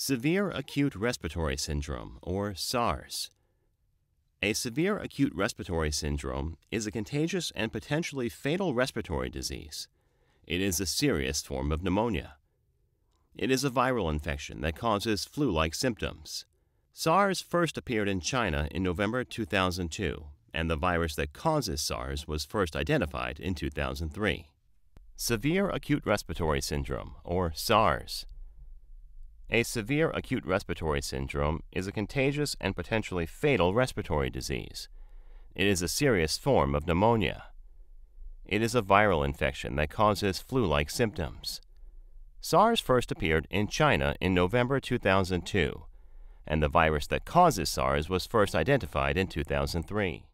Severe Acute Respiratory Syndrome, or SARS. A severe acute respiratory syndrome is a contagious and potentially fatal respiratory disease. It is a serious form of pneumonia. It is a viral infection that causes flu like symptoms. SARS first appeared in China in November 2002, and the virus that causes SARS was first identified in 2003. Severe Acute Respiratory Syndrome, or SARS. A severe acute respiratory syndrome is a contagious and potentially fatal respiratory disease. It is a serious form of pneumonia. It is a viral infection that causes flu like symptoms. SARS first appeared in China in November 2002, and the virus that causes SARS was first identified in 2003.